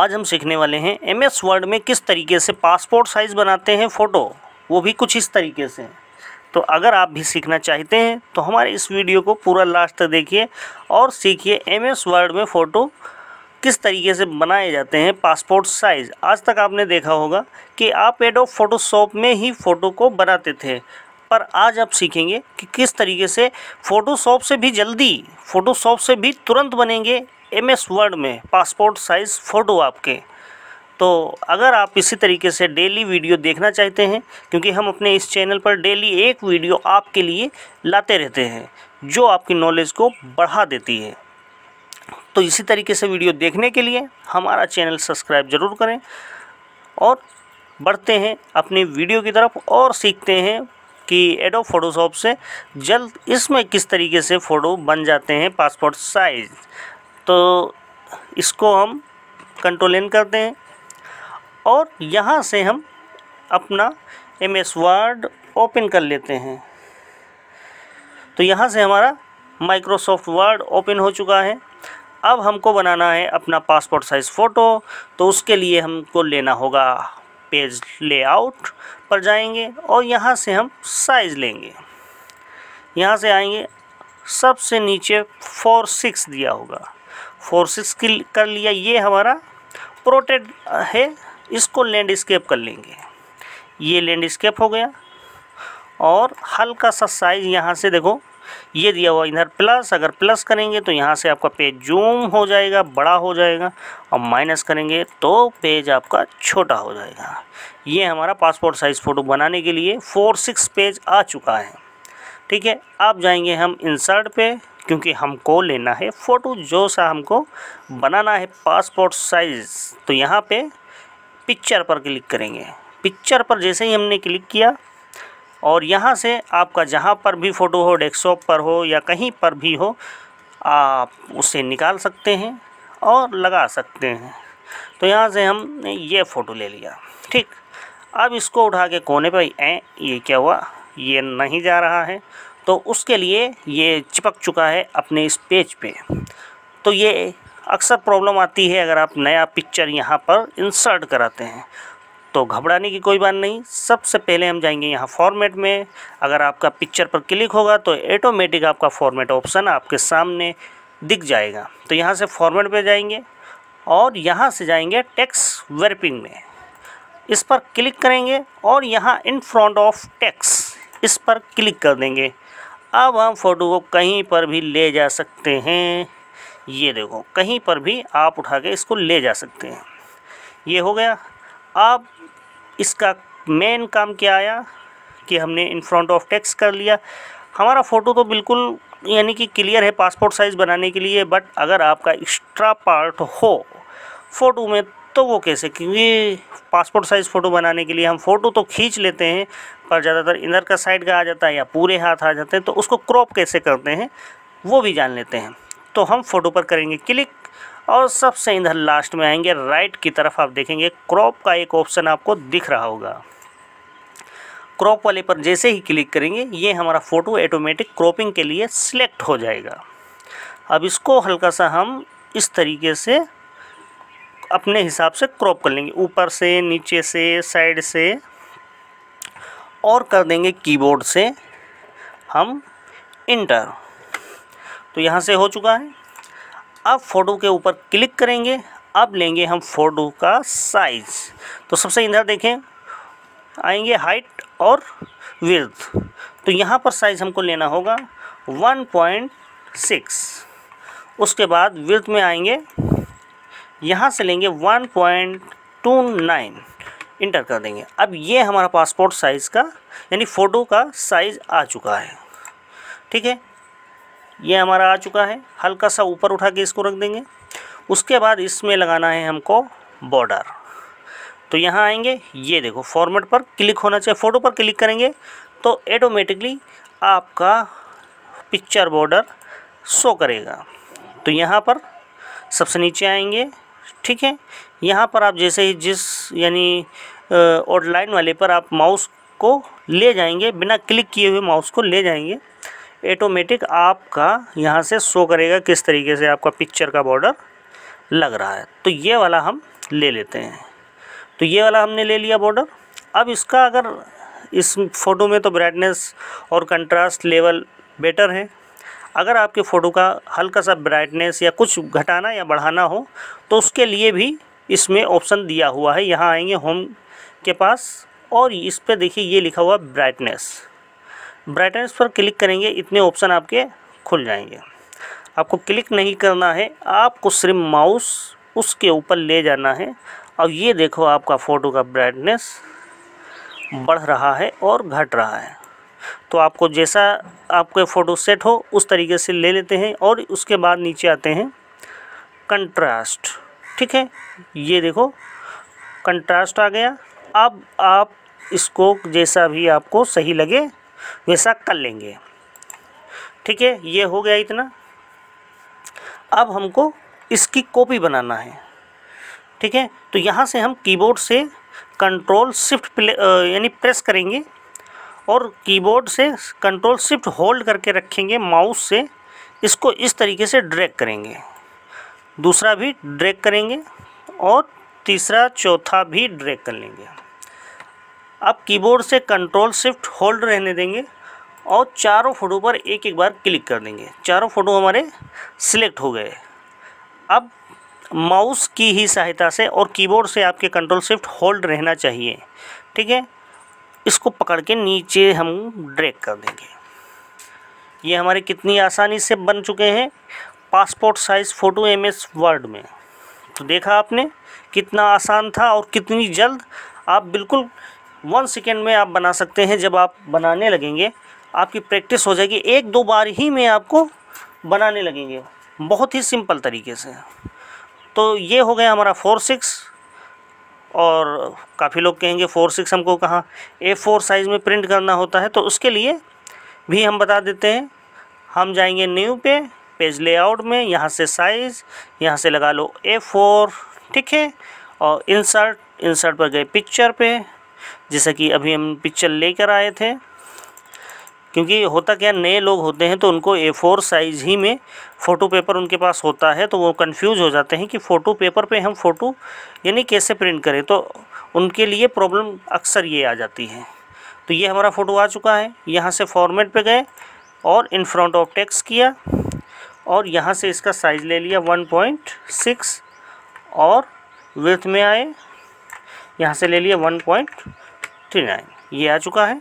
आज हम सीखने वाले हैं एम एस वर्ड में किस तरीके से पासपोर्ट साइज़ बनाते हैं फ़ोटो वो भी कुछ इस तरीके से। तो अगर आप भी सीखना चाहते हैं तो हमारे इस वीडियो को पूरा लास्ट तक देखिए और सीखिए एम एस वर्ड में फ़ोटो किस तरीके से बनाए जाते हैं पासपोर्ट साइज़ आज तक आपने देखा होगा कि आप एडो फ़ोटोशॉप में ही फ़ोटो को बनाते थे। पर आज आप सीखेंगे कि किस तरीके से फ़ोटोशॉप से भी जल्दी फ़ोटोशॉप से भी तुरंत बनेंगे एम एस वर्ड में पासपोर्ट साइज़ फ़ोटो आपके। तो अगर आप इसी तरीके से डेली वीडियो देखना चाहते हैं, क्योंकि हम अपने इस चैनल पर डेली एक वीडियो आपके लिए लाते रहते हैं, जो आपकी नॉलेज को बढ़ा देती है। तो इसी तरीके से वीडियो देखने के लिए हमारा चैनल सब्सक्राइब ज़रूर करें और बढ़ते हैं अपनी वीडियो की तरफ़ और सीखते हैं कि एडो फोटोशॉप से जल्द इसमें किस तरीके से फ़ोटो बन जाते हैं पासपोर्ट साइज़ तो इसको हम कंट्रोल इन करते हैं और यहाँ से हम अपना एम एस वर्ड ओपन कर लेते हैं। तो यहाँ से हमारा माइक्रोसॉफ्ट वर्ड ओपन हो चुका है। अब हमको बनाना है अपना पासपोर्ट साइज़ फ़ोटो तो उसके लिए हमको लेना होगा पेज लेआउट पर जाएँगे और यहाँ से हम साइज़ लेंगे। यहाँ से आएँगे, सबसे नीचे फोर सिक्स दिया होगा। फोर सिक्स कर लिया, ये हमारा प्रोटेड है, इसको लैंडस्केप कर लेंगे। ये लैंडस्केप हो गया और हल्का सा साइज़ यहाँ से देखो ये दिया हुआ इधर प्लस अगर प्लस करेंगे तो यहाँ से आपका पेज जूम हो जाएगा, बड़ा हो जाएगा और माइनस करेंगे तो पेज आपका छोटा हो जाएगा। ये हमारा पासपोर्ट साइज़ फ़ोटो बनाने के लिए फोर सिक्स पेज आ चुका है। ठीक है अब जाएँगे हम इंसर्ट पे, क्योंकि हमको लेना है फ़ोटो जो सा हमको बनाना है पासपोर्ट साइज़ तो यहाँ पे पिक्चर पर क्लिक करेंगे। पिक्चर पर जैसे ही हमने क्लिक किया और यहाँ से आपका जहाँ पर भी फ़ोटो हो, डेस्कटॉप पर हो या कहीं पर भी हो, आप उसे निकाल सकते हैं और लगा सकते हैं। तो यहाँ से हमने ये फ़ोटो ले लिया। ठीक, अब इसको उठा के कोने पर ए ये क्या हुआ? ये नहीं जा रहा है। तो उसके लिए ये चिपक चुका है अपने इस पेज पे। तो ये अक्सर प्रॉब्लम आती है अगर आप नया पिक्चर यहाँ पर इंसर्ट कराते हैं। तो घबराने की कोई बात नहीं। सबसे पहले हम जाएँगे यहाँ फॉर्मेट में। अगर आपका पिक्चर पर क्लिक होगा तो ऑटोमेटिक आपका फॉर्मेट ऑप्शन आपके सामने दिख जाएगा। तो यहाँ से फॉर्मेट पे जाएँगे और यहाँ से जाएँगे टेक्स वेरपिंग में। इस पर क्लिक करेंगे और यहाँ इन फ्रंट ऑफ़ टेक्स इस पर क्लिक कर देंगे। अब हम फ़ोटो को कहीं पर भी ले जा सकते हैं। ये देखो, कहीं पर भी आप उठा के इसको ले जा सकते हैं। ये हो गया। अब इसका मेन काम क्या आया कि हमने इन फ्रंट ऑफ़ टेक्स्ट कर लिया। हमारा फ़ोटो तो बिल्कुल यानी कि क्लियर है पासपोर्ट साइज़ बनाने के लिए बट अगर आपका एक्स्ट्रा पार्ट हो फ़ोटो में तो वो कैसे? क्योंकि पासपोर्ट साइज़ फ़ोटो बनाने के लिए हम फ़ोटो तो खींच लेते हैं, पर ज़्यादातर इधर का साइड का आ जाता है या पूरे हाथ आ जाते हैं तो उसको क्रॉप कैसे करते हैं, वो भी जान लेते हैं। तो हम फ़ोटो पर करेंगे क्लिक और सबसे इधर लास्ट में आएँगे राइट की तरफ़ आप देखेंगे क्रॉप का एक ऑप्शन आपको दिख रहा होगा। क्रॉप वाले पर जैसे ही क्लिक करेंगे, ये हमारा फ़ोटो ऑटोमेटिक क्रॉपिंग के लिए सिलेक्ट हो जाएगा। अब इसको हल्का सा हम इस तरीके से अपने हिसाब से क्रॉप कर लेंगे। ऊपर से, नीचे से साइड से, और कर देंगे कीबोर्ड से हम इंटर तो यहाँ से हो चुका है। अब फ़ोटो के ऊपर क्लिक करेंगे अब लेंगे हम फ़ोटो का साइज़ तो सबसे इधर देखें, आएँगे हाइट और विर्थ तो यहाँ पर साइज़ हमको लेना होगा 1.6 उसके बाद विर्थ में आएँगे, यहाँ से लेंगे 1.29 इंटर कर देंगे। अब ये हमारा पासपोर्ट साइज़ का, यानी फ़ोटो का साइज़ आ चुका है। ठीक है? ये हमारा आ चुका है। हल्का सा ऊपर उठा के इसको रख देंगे। उसके बाद इसमें लगाना है हमको बॉर्डर तो यहाँ आएँगे। ये देखो फॉर्मेट पर क्लिक होना चाहिए। फ़ोटो पर क्लिक करेंगे तो ऑटोमेटिकली आपका पिक्चर बॉर्डर शो करेगा। तो यहाँ पर सबसे नीचे आएँगे। ठीक है? यहाँ पर आप जैसे ही जिस, यानी आउटलाइन वाले पर आप माउस को ले जाएँगे, बिना क्लिक किए हुए माउस को ले जाएँगे। ऑटोमेटिक आपका यहाँ से शो करेगा किस तरीके से आपका पिक्चर का बॉर्डर लग रहा है। तो ये वाला हम ले लेते हैं। तो ये वाला हमने ले लिया बॉर्डर अब इसका अगर इस फ़ोटो में तो ब्राइटनेस और कंट्रास्ट लेवल बेटर है। अगर आपके फ़ोटो का हल्का सा ब्राइटनेस या कुछ घटाना या बढ़ाना हो तो उसके लिए भी इसमें ऑप्शन दिया हुआ है। यहाँ आएँगे होम के पास और इस पर देखिए ये लिखा हुआ ब्राइटनेस ब्राइटनेस पर क्लिक करेंगे, इतने ऑप्शन आपके खुल जाएँगे। आपको क्लिक नहीं करना है, आपको सिर्फ़ माउस उसके ऊपर ले जाना है। और ये देखो आपका फ़ोटो का ब्राइटनेस बढ़ रहा है और घट रहा है। तो आपको जैसा आपके फ़ोटो सेट हो, उस तरीके से ले लेते हैं और उसके बाद नीचे आते हैं कंट्रास्ट ठीक है? ये देखो कंट्रास्ट आ गया। अब आप इसको जैसा भी आपको सही लगे वैसा कर लेंगे। ठीक है, ये हो गया इतना। अब हमको इसकी कॉपी बनाना है। ठीक है तो यहाँ से हम कीबोर्ड से कंट्रोल शिफ्ट यानी प्रेस करेंगे और कीबोर्ड से कंट्रोल शिफ्ट होल्ड करके रखेंगे माउस से। इसको इस तरीके से ड्रैग करेंगे। दूसरा भी ड्रैग करेंगे और तीसरा चौथा भी ड्रैग कर लेंगे। अब कीबोर्ड से कंट्रोल शिफ्ट होल्ड रहने देंगे और चारों फ़ोटो पर एक एक बार क्लिक कर देंगे। चारों फ़ोटो हमारे सिलेक्ट हो गए। अब माउस की ही सहायता से और कीबोर्ड से आपके कंट्रोल शिफ्ट होल्ड रहना चाहिए। ठीक है? इसको पकड़ के नीचे हम ड्रैग कर देंगे। ये हमारे कितनी आसानी से बन चुके हैं passport size photo M S Word में। तो देखा आपने कितना आसान था और कितनी जल्द आप बिल्कुल वन सेकेंड में आप बना सकते हैं, जब आप बनाने लगेंगे, आपकी प्रैक्टिस हो जाएगी। एक दो बार ही में आपको बनाने लगेंगे। बहुत ही सिंपल तरीके से। तो ये हो गया हमारा फोर सिक्स और काफ़ी लोग कहेंगे फोर सिक्स हमको कहाँ? ए फोर साइज़ में प्रिंट करना होता है तो उसके लिए भी हम बता देते हैं। हम जाएँगे न्यू पे पेज लेआउट में, यहाँ से साइज़ यहाँ से लगा लो ए फोर ठीक है? और इंसर्ट इंसर्ट पर गए पिक्चर पे। जैसा कि अभी हम पिक्चर लेकर आए थे। क्योंकि होता क्या, नए लोग होते हैं तो उनको ए फोर साइज़ ही में फ़ोटो पेपर उनके पास होता है तो वो कंफ्यूज हो जाते हैं कि फ़ोटो पेपर पे हम फ़ोटो यानी कैसे प्रिंट करें। तो उनके लिए प्रॉब्लम अक्सर ये आ जाती है। तो ये हमारा फ़ोटो आ चुका है। यहाँ से फॉर्मेट पे गए और इन फ्रंट ऑफ़ टेक्स किया और यहाँ से इसका साइज़ ले लिया वन पॉइंट सिक्स और विथ में आए। यहाँ से ले लिया वन पॉइंट थ्री नाइन ये आ चुका है।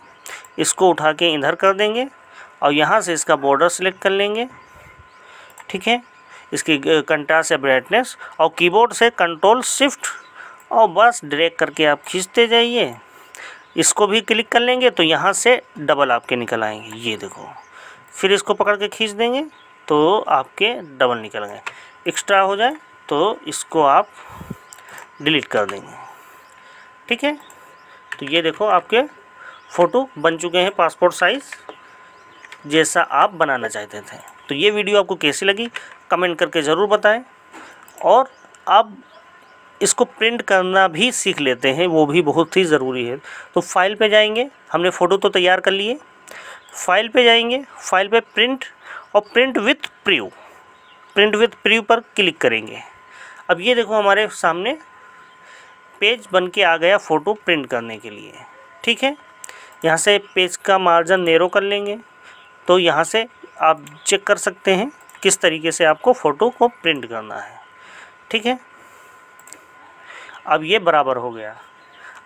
इसको उठा के इधर कर देंगे और यहाँ से इसका बॉर्डर सेलेक्ट कर लेंगे। ठीक है? इसकी कंट्रास्ट या ब्राइटनेस और कीबोर्ड से कंट्रोल शिफ्ट और बस ड्रैग करके आप खींचते जाइए। इसको भी क्लिक कर लेंगे तो यहाँ से डबल आपके निकल आएँगे। ये देखो। फिर इसको पकड़ के खींच देंगे तो आपके डबल निकल गए एक्स्ट्रा हो जाए तो इसको आप डिलीट कर देंगे। ठीक है? तो ये देखो आपके फ़ोटो बन चुके हैं पासपोर्ट साइज़ जैसा आप बनाना चाहते थे। तो ये वीडियो आपको कैसी लगी, कमेंट करके ज़रूर बताएँ। और आप इसको प्रिंट करना भी सीख लेते हैं, वो भी बहुत ही ज़रूरी है। तो फ़ाइल पे जाएँगे, हमने फ़ोटो तो तैयार कर लिए। फ़ाइल पे जाएँगे फ़ाइल पे प्रिंट और print with preview print with preview पर क्लिक करेंगे। अब ये देखो हमारे सामने पेज बन के आ गया फ़ोटो प्रिंट करने के लिए। ठीक है? यहाँ से पेज का मार्जिन नेरो कर लेंगे। तो यहाँ से आप चेक कर सकते हैं किस तरीके से आपको फ़ोटो को प्रिंट करना है। ठीक है? अब ये बराबर हो गया।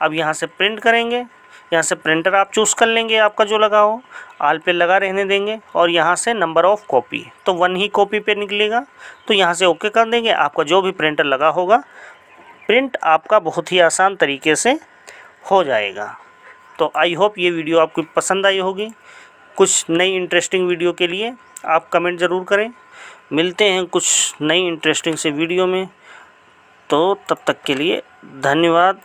अब यहाँ से प्रिंट करेंगे। यहाँ से प्रिंटर आप चूज़ कर लेंगे आपका जो लगा हो। आल पे लगा रहने देंगे और यहाँ से नंबर ऑफ़ कॉपी। तो वन ही कॉपी पे निकलेगा। तो यहाँ से ओके कर देंगे। आपका जो भी प्रिंटर लगा होगा प्रिंट आपका बहुत ही आसान तरीके से हो जाएगा। तो आई होप ये वीडियो आपको पसंद आई होगी। कुछ नई इंटरेस्टिंग वीडियो के लिए आप कमेंट ज़रूर करें। मिलते हैं कुछ नई इंटरेस्टिंग से वीडियो में। तो तब तक के लिए धन्यवाद।